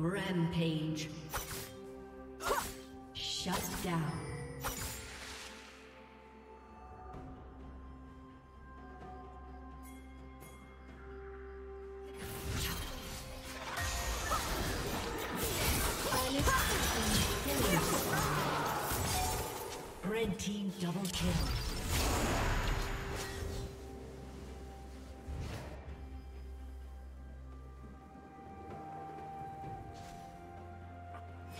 Rampage. Shut down.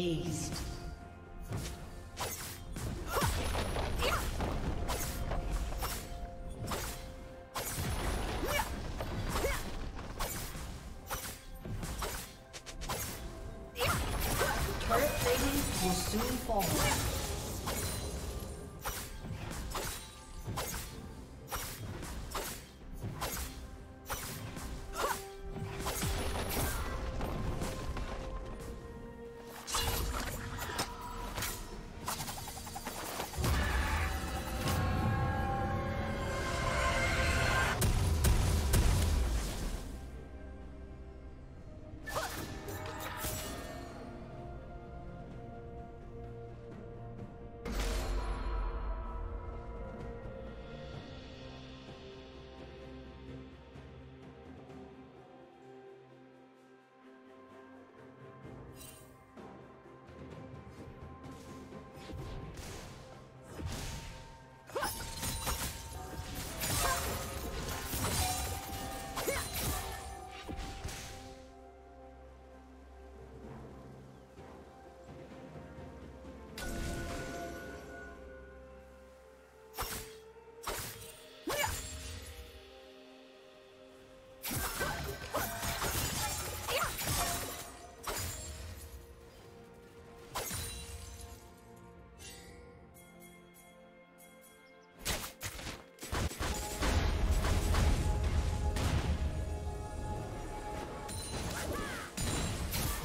Aced.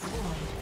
destroyed.